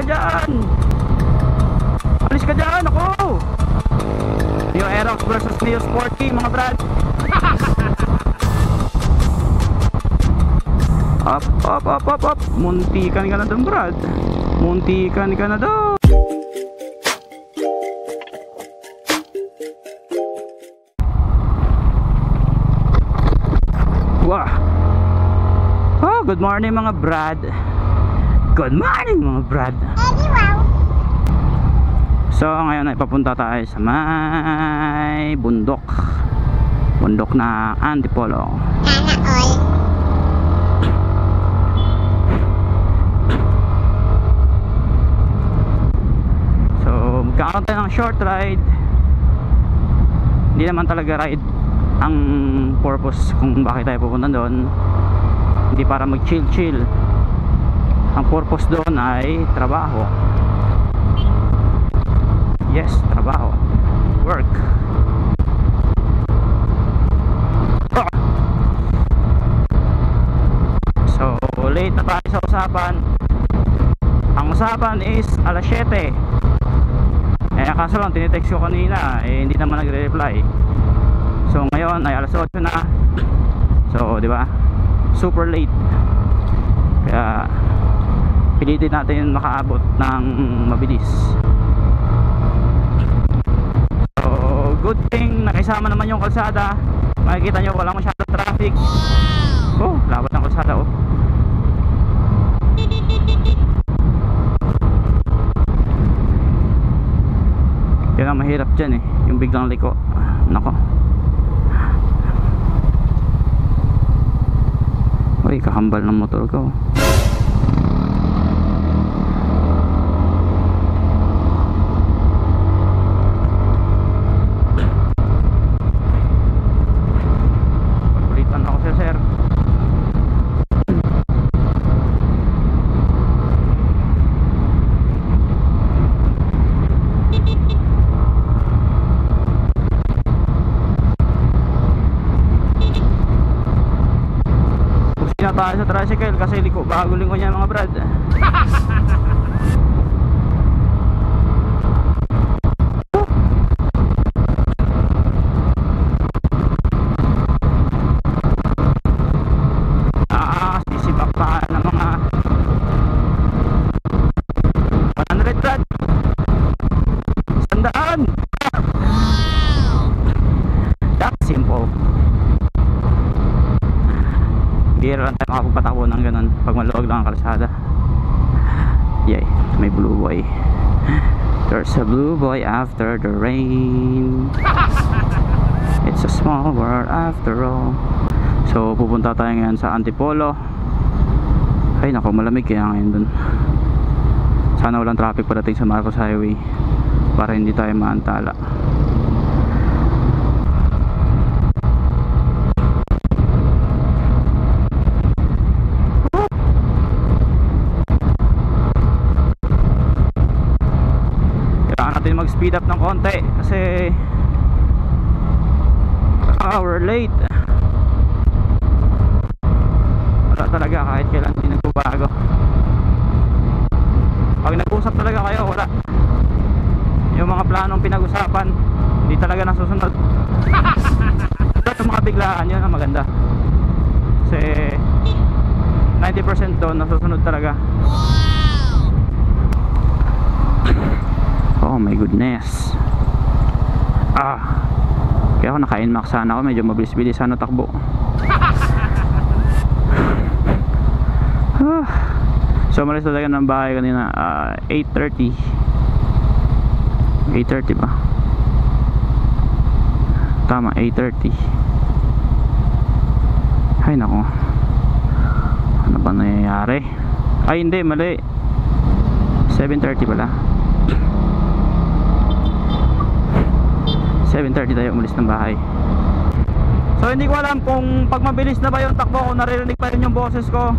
ka dyan! Alis ka dyan! Ako! Yung Aerox versus Neo Sporty, mga brad. Up, up, up, up, up. Muntikan ka na doon, brad. Muntikan ka na doon. Wah. Oh, good morning mga brad. Good morning mga brad. So ngayon ay papunta tayo sa may bundok. Bundok na Antipolo. So magkakaroon tayo ng short ride. Hindi naman talaga ride ang purpose kung bakit tayo pupunta doon. Hindi para mag chill chill. Ang purpose doon ay trabaho. Yes, trabaho. Work. So, late na tayo sa usapan. Ang usapan is alas 7. Eh, kaso lang, tinitext ko kanina, eh, hindi naman nagre-reply. So, ngayon ay alas 8 na. So, di ba? Super late. Kaya, pilitin natin makaabot ng mabilis. So, good thing nakisama naman yung kalsada. Makikita nyo walang masyadong traffic. Oh, lawat ng kalsada oh. Yan ang mahirap dyan eh. Yung biglang liko. Nako. Uy, kakambal ng motor ko. Pagkulitan ako sir, sir. Pusi na tayo sa tricycle kasi liko bago linggo niya mga brad. Ah, sisibak pa ng mga 100 brad. Sandaan. That's simple. Bira lang tayo makapagpatakbo ng ganun pag maluwag lang ang kalsada. Yay, may blue boy. There's a blue boy after the rain. It's a small world after all. So pupunta tayo ngayon sa Antipolo. Ay nako, malamig kaya ngayon dun. Sana walang traffic padating sa Marcos Highway para hindi tayo maantala. Speed up ng konti kasi ah, we're late. Wala talaga kahit kailan hindi nagbabago. Pag nag-usap talaga kayo wala. Yung mga planong pinag-usapan hindi talaga nasusunod. Yung mga biglaan yun ang maganda. Kasi 90% doon nasusunod talaga Oh my goodness. Ah. Kaya ako naka-inmax sana ako, medyo mabilis-bilis sana takbo. ah. So malis talaga ng bahay kanina ah, 8.30 8.30 ba? Tama, 8.30 Ay nako Ano ba nangyayari? Ay hindi, mali 7.30 pala 7.30 tayo umalis ng bahay. So hindi ko alam kung pag mabilis na ba yung takbo kung naririnig pa rin yung boses ko.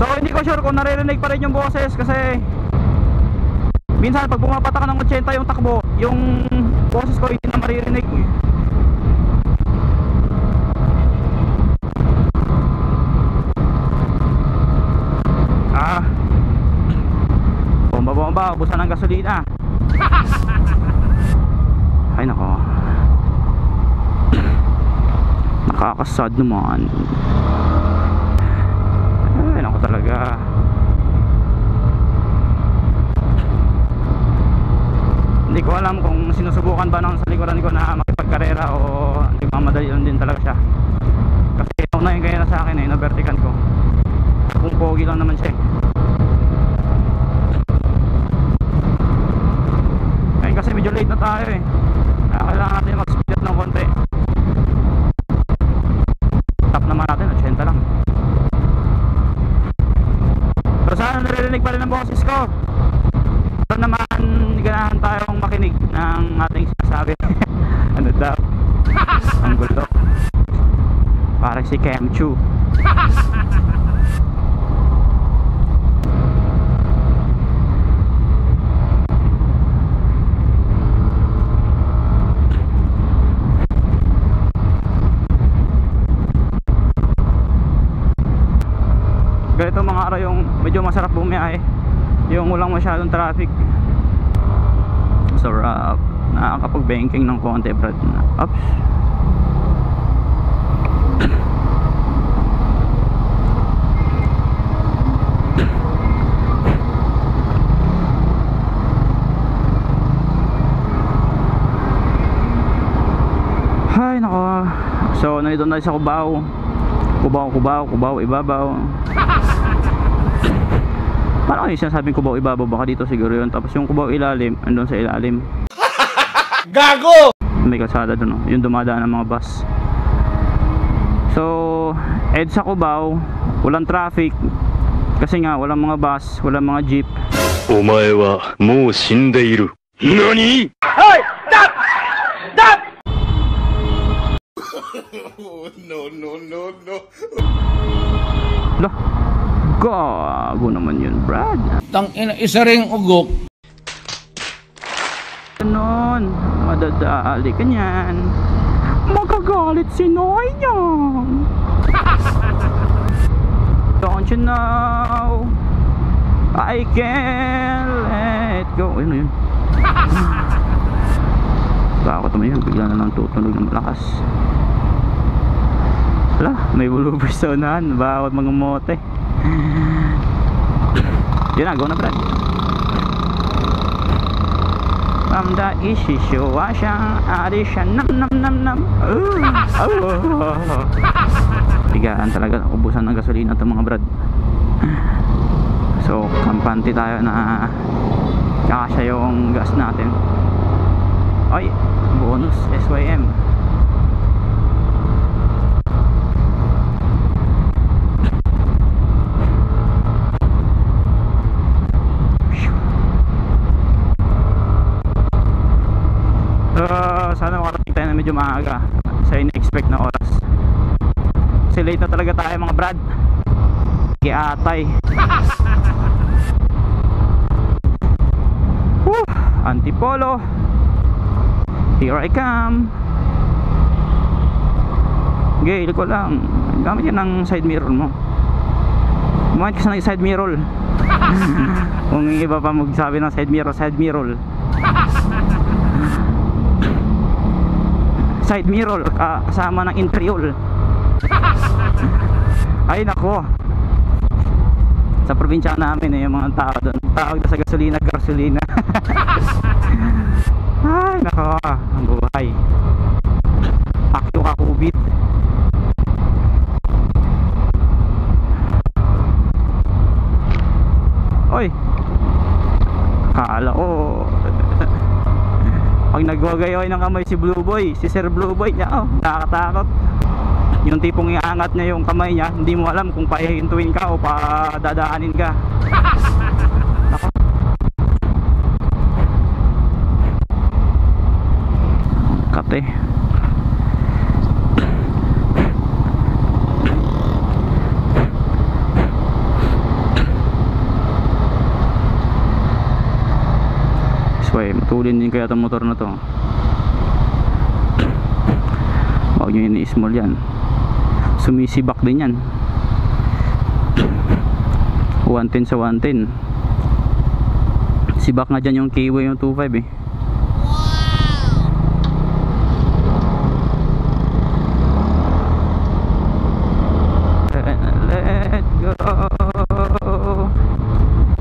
So hindi ko sure kung naririnig pa rin yung boses kasi Minsan pag bumapatak ng 80 yung takbo Yung boses ko hindi na maririnig. Ah. Bomba naubusan ng gasolina ay nako. Nakakasad naman. Ay nako talaga. Hindi ko alam kung sinusubukan ba ng sa likuran ko na makipagkarera o nagmamadali lang din talaga siya. Kasi naunahin kaya na sa akin eh na vertical ko. Kung pogi lang naman siya eh. Kasi medyo late na tayo eh Kaya kailangan natin mag-speed up ng konti Top naman natin, 80 lang So sana naririnig pa rin ang boses ko Pero naman ganahan tayong makinig ng ating sinasabi Ano daw? Ang gulo Parang si Kemchu ganito mga araw yung medyo masarap bumiyahe. Yung walang masyadong traffic. Sarap. Nakakapag banking ng konti brad. Ups Hay nako. So nandito na sa Cubao. Cubao, Cubao, Cubao, Ibabaw Parang ano yung sinasabing kubaw ibabaw baka dito siguro yun. Tapos yung kubaw ilalim, andun sa ilalim. Gago! May kalsada dun, oh. yung dumadaan ng mga bus. So, ed sa kubaw, walang traffic. Kasi nga, walang mga bus, walang mga jeep. Omae wa mou shindeiru. NANI?! Hoy! Stop! Stop! Oh, no, no, no, no. Loh, Gago naman yun Brad. Tang ina isa ring ugok. Ganon. Madadali ka niyan. Magagalit si Noy niyan. Don't you know? I can't let go. Ano yun. Bakit naman yun? Bigla na lang tutunog ng malakas. Wala May bloopers sa unahan. Bakit mga mote Yun na go na Brad. From the easy show siyang ari siya nam nam nam nam. Oh, oh. Bigaan talaga ubusan ng gasolina itong mga brad. So kampante tayo na kakasya yung gas natin. Ay bonus SYM Uh, sana makarating tayo na medyo maaga. Sa in-expect na oras. Kasi late na talaga tayo mga brad. Kiatay Woo! antipolo. Here I come. Gale ko lang. Gamit yan ng side mirror mo. Gumamit kasi ng side mirror. Kung iba pa magsabi ng side mirror side mirror side mirror ka- kasama ng intriol ay nako. Sa probinsya namin eh, yung mga tao doon. Tawag na sa gasolina gasolina. Ay nako. Ang buhay. Akyo kakubit pag nagwagayoy ng kamay si Blue Boy, si Sir Blue Boy, niya, oh, nakakatakot. Yung tipong iangat niya yung kamay niya, hindi mo alam kung pahihintuin ka o padadaanin ka. Nako. Kate. Sway, matulin din kaya itong motor na to. Huwag nyo ini-small yan. Sumisibak din yan. 110 sa 110. Si back nga dyan yung keyway yung 25 eh.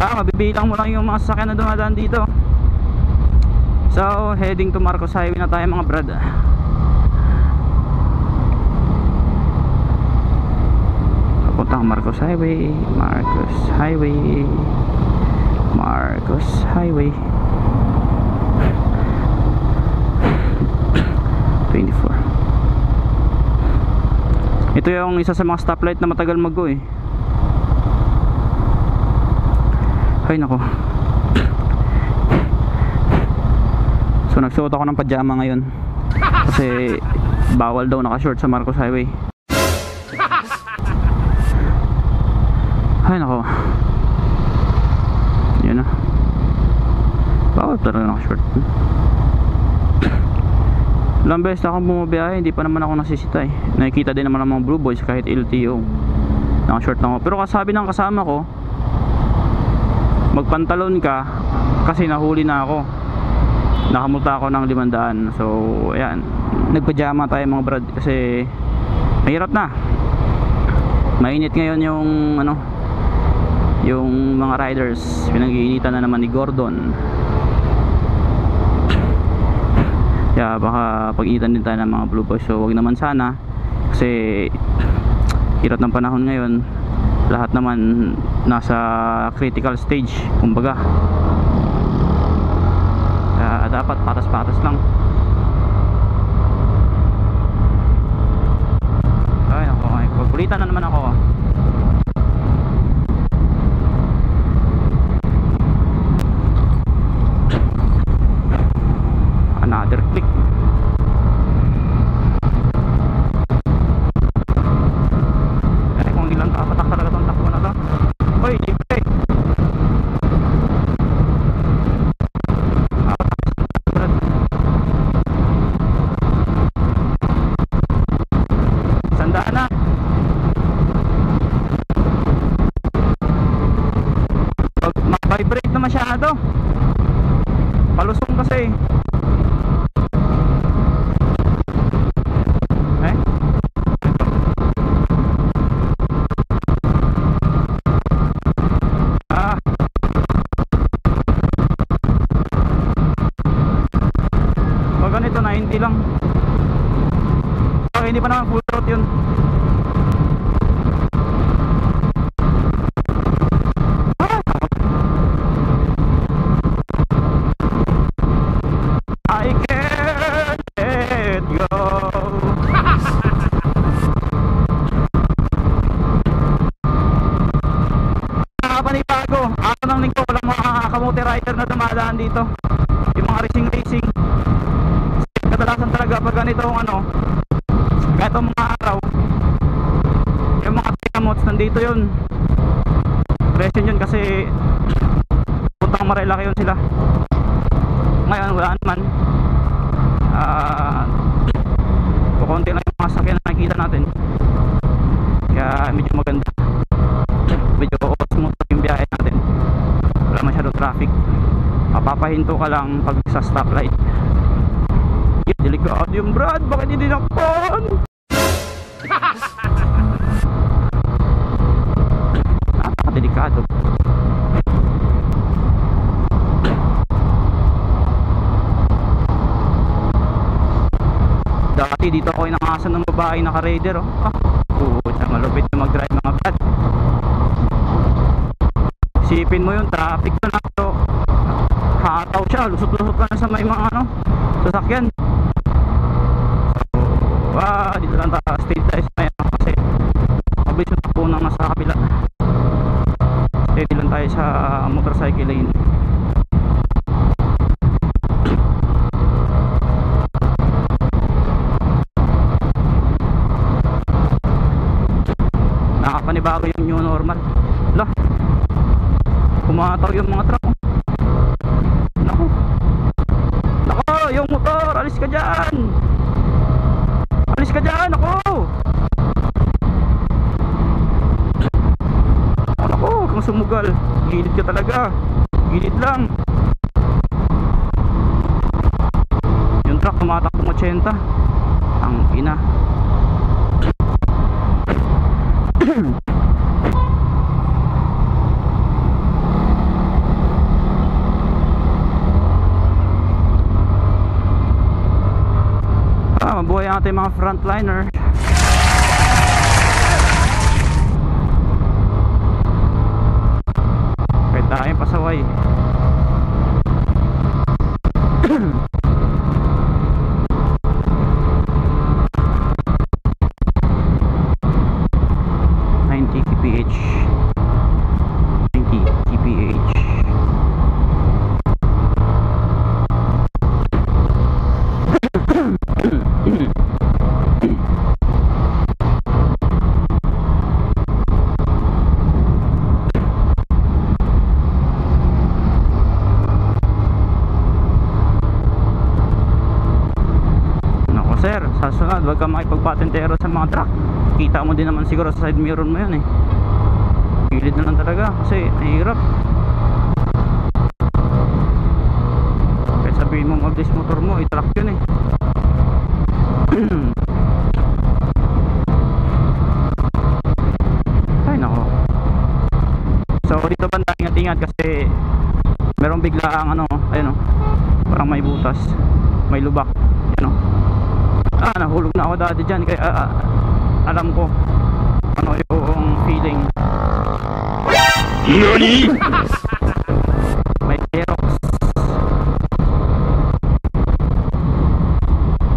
Ah, mabibilang mo lang yung mga sasakyan na dumadaan dito. So, heading to Marcos Highway na tayo mga brad. Papuntang Marcos Highway, Marcos Highway, Marcos Highway. 24. Ito yung isa sa mga stoplight na matagal mag-go eh. Ay nako. So nagsuot ako ng pajama ngayon. Kasi bawal daw naka-short sa Marcos Highway. Ay nako. Yan na. Bawal talaga naka-short. Ilang beses na akong bumabiyahe, hindi pa naman ako nasisita eh. Nakikita din naman ng mga blue boys kahit LTO. Naka-short na ako. Pero kasabi ng kasama ko, magpantalon ka kasi nahuli na ako. Nakamulta ako ng 500. So, ayan. Nagpajama tayo mga brad kasi mahirap na. Mainit ngayon yung ano, yung mga riders. Pinag-iinitan na naman ni Gordon. Kaya baka pag-itan din tayo ng mga blue boys. So, wag naman sana. Kasi hirap ng panahon ngayon. Lahat naman nasa critical stage. Kumbaga. Dapat patas-patas lang. Ay, ako. Ay, pagkulitan na naman ako. Another click. Eh, kung ilang kapatak talaga itong takbo na to. Hoy, libre! Sandaan na! Pag mag-vibrate na masyado. Palusong kasi. Eh? Ah. Pag ganito 90 lang. Okay, hindi pa naman full throat yun. I can't let go. Nakapanibago. Ako nang linggo walang mga kamote rider na dumadaan dito. Yung mga racing racing. Kadalasan talaga pag ganito ang ano, ganito mga araw, yung mga tinamots nandito yun. Presyon yun kasi puntang Marilaki yun sila. Ngayon wala naman. Ah, kukunti lang yung mga sakyan na nakikita natin. Kaya medyo maganda. Medyo smooth yung biyahe natin. Wala masyadong traffic. Mapapahinto ka lang pag sa stoplight. Yun, delikado yung brad. Bakit hindi nakpan? Dito ako inangasan ng babae naka-raider oh. Ah, pucha, malupit na mag-drive mga brad. Sipin mo yung traffic na to. Hataw siya, lusot-lusot ka na sa may mga ano, sasakyan. So, ah, dito lang tayo sa may ano, kasi mabilis yung takbo ng nasa kabila. Steady lang tayo sa motorcycle lane. nakapanibago yung new normal lah kumataw yung mga truck oh. naku naku yung motor alis ka dyan alis ka dyan naku oh, naku kang sumugal gilid ka talaga gilid lang tumatakbong 80 ang ina. Ah, mabuhay ang ating mga frontliner wag ka makipagpatentero sa mga truck. Kita mo din naman siguro sa side mirror mo yun eh. Gilid na lang talaga kasi mahirap. Kahit sabihin mo mabilis motor mo, i-truck yun eh. Ay nako. So dito banda ingat-ingat kasi merong bigla ang ano, ayun oh. Parang may butas, may lubak, yan oh ah nahulog na ako dati dyan. Kaya ah, alam ko ano yung feeling. NANI?! may Aerox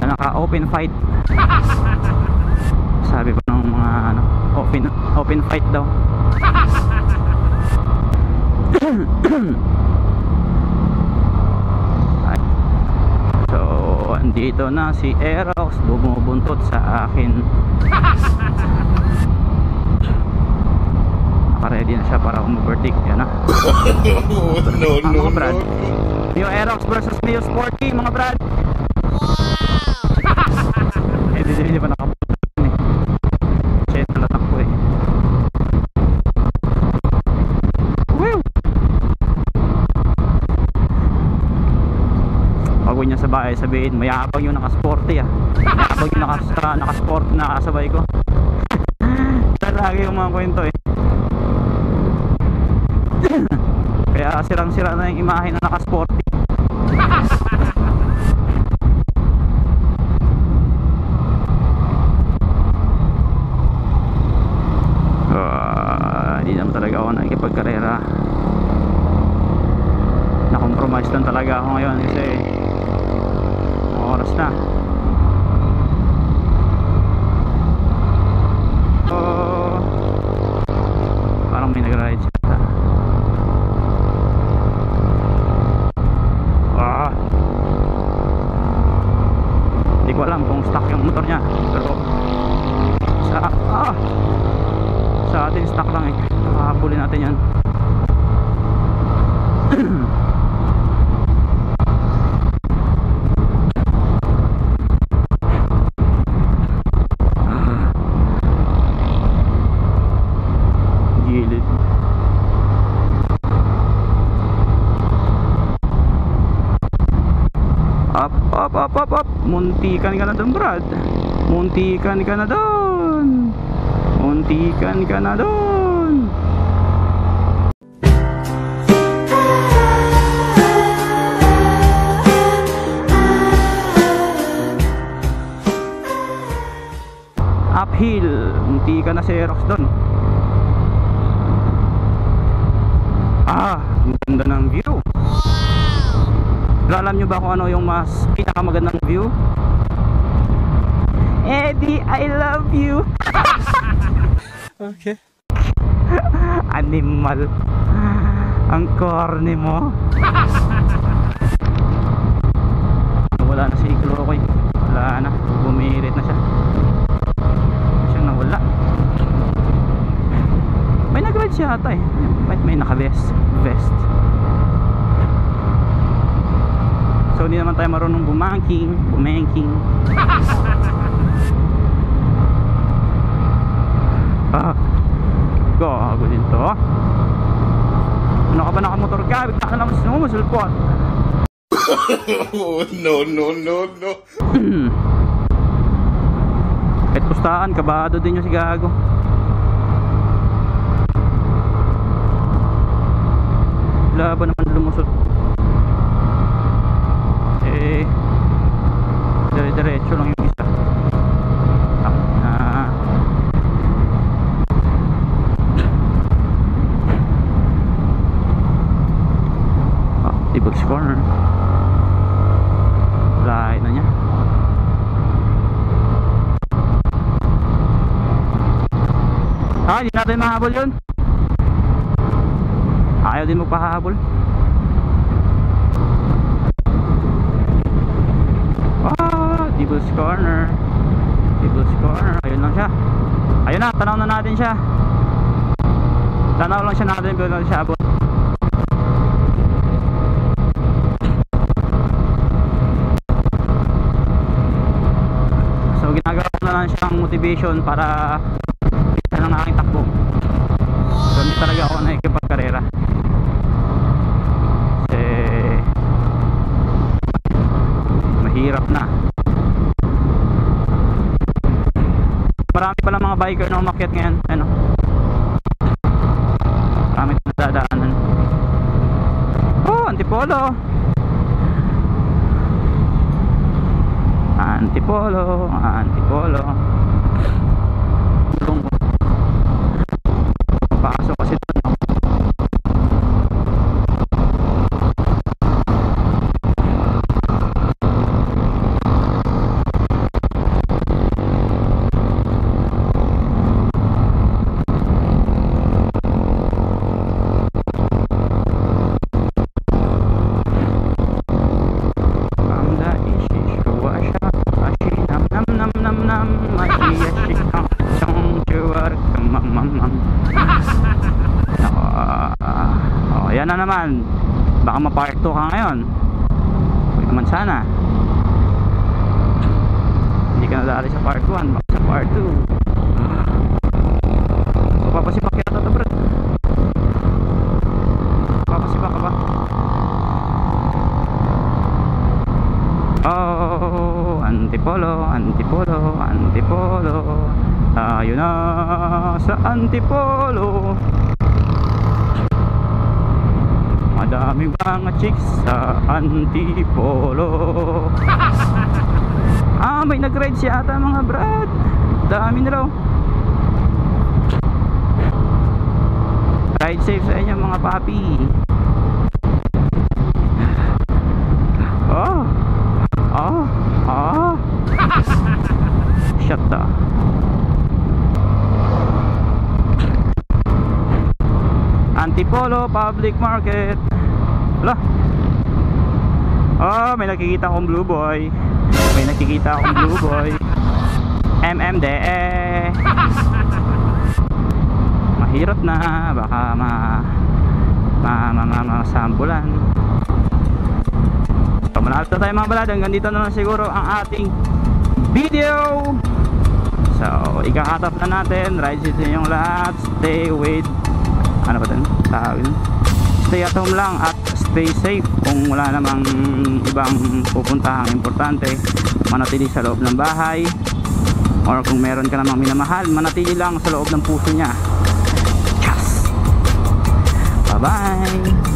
na naka open fight. Sabi pa ng mga ano open open fight daw. So andito na si Aerox bumubuntot sa akin nakaready na siya para umuvertake yan na Oh, no, Ah, no, mga brad. no. Yung Aerox versus Mio Sporty, mga brad. eh, di, di, di pa nakapunta eh. Shit, nalatak ko eh. Woo! Pag uwi niya sa bahay, sabihin, mayabang yung nakasporty ah. Mayabang yung nakas, nakasport na kasabay ko. Lagi yung mga kwento eh. Kaya sirang-sira na yung imahe na nakasporty. Ah, Hindi naman talaga ako nakikipagkarera. Na-compromise lang talaga ako ngayon kasi oras na. Oh, parang may nagra-ride siya. Ah. Hindi ko alam kung stock yung motor niya. Pero sa ah, sa atin stock lang eh. Habulin natin 'yan. Gilid. Up, up, up, up. Muntikan ka na doon, Brad. Muntikan ka na doon. Muntikan ka na doon. Uphill. Muntikan na si Rox doon. Alam nyo ba kung ano yung mas pinakamagandang view? Eddie, I love you. Okay. Animal. Ang corny mo. Wala na si Chloe. Wala na. Bumirit na siya. Siyang nawala. May nag-ride siya ata eh. Ba't may naka-vest? Vest. So hindi naman tayo marunong bumangking, bumangking. ah, gago din to. Ano ka ba nakamotor ka? Bigla ka naman sumusulpot. Oh, no, no, no, no. Kahit pustahan, kabado din yung si Gago. Laban naman lumusot. Eh, dire-diretso lang yung isa. Ah, na. Ah, Devil's Corner. Lahat na niya. Ah, hindi natin mahabol yun. Ayaw din magpahabol. Devil's Corner. Devil's Corner. Ayun lang siya. Ayun na, tanaw na natin siya. Tanaw lang siya natin, pero siya abot. So, ginagawa na lang siyang motivation para isa lang aking takbo. So, hindi talaga ako nakikipagkarera. Kasi mahirap na. Marami pala mga biker na umakyat ngayon. Ano? Marami na dadaanan. Oh, antipolo. Antipolo, antipolo. Tulong ko. Pasok kasi doon. no? Pamda ishi shuwasha ashi nam nam nam nam nam ashi ashi kang chong chuwar mam mam mam oh, yan na naman baka ma-part 2 ka ngayon huwag naman sana hindi ka nadali sa part 1 baka sa part 2 papasipak yata to bro papasipak ka ba Oh, antipolo, antipolo, antipolo. Tayo na sa antipolo. Madaming mga chicks sa antipolo. ah, may nag-ride siya ata mga brad. Dami na raw. Ride safe sa inyo mga papi. Oh. Ah, ah. Shut the. Public Market. Wala. Oh, may nakikita akong blue boy. May nakikita akong blue boy. MMDE. Mahirap na, baka ma ma ma, ma, masambulan. So, malapit na tayo mga balad. Hanggang dito na lang siguro ang ating video. So, off na natin. Ride sa inyong lahat. Stay with, ano ba dun? Dun? Stay at home lang at stay safe. Kung wala namang ibang pupuntahang importante, manatili sa loob ng bahay. Or kung meron ka namang minamahal, manatili lang sa loob ng puso niya. Yes! Bye-bye!